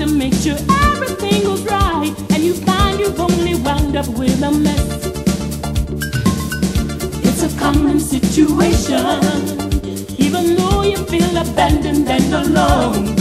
to make sure everything goes right, and you find you've only wound up with a mess. It's a common situation, even though you feel abandoned and alone.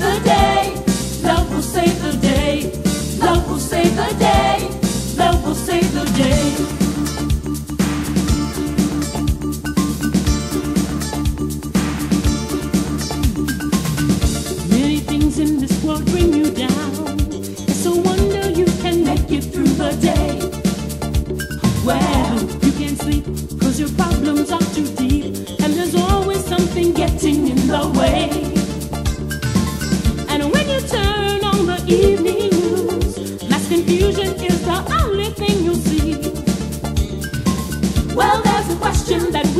the day, love will save the day.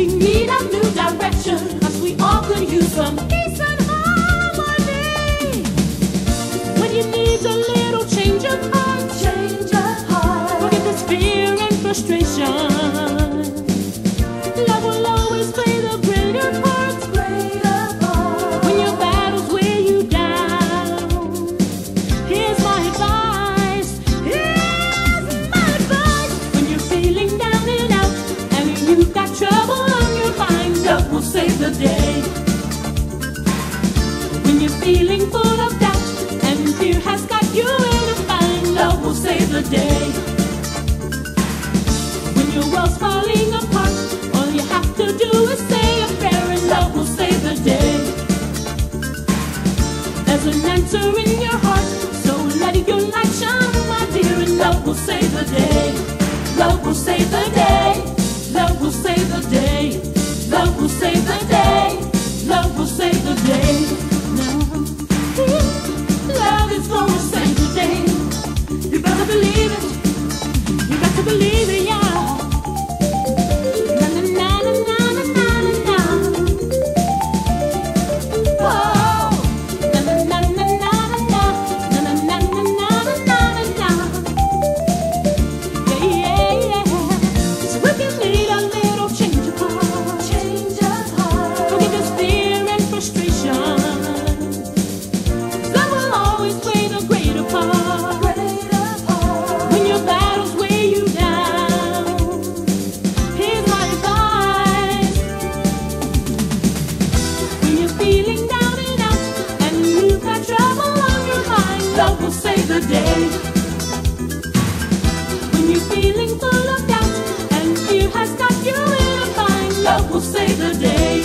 we need a new direction, cause we all could use some. day. When you're feeling full of doubt and fear has got you in a bind, love will save the day. When your world's falling apart, all you have to do is say a prayer and love will save the day. There's an answer in your heart, so let your light shine, my dear, and love will save the day. Love will save the day. Love will save the day. Love will save the day. When you're feeling full of doubt and fear has got you in a bind, love will save the day.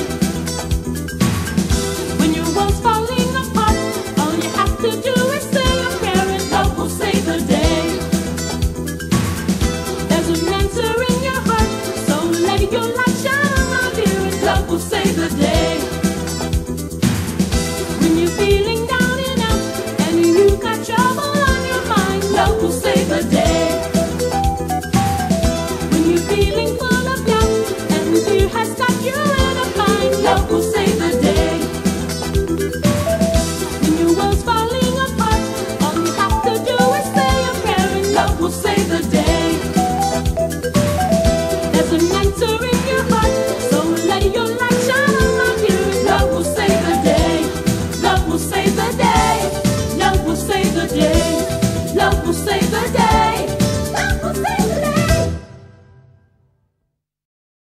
When your falling apart, all you have to do is say a prayer and love will save the day. There's an answer in your heart, so let your light shine on my and love will save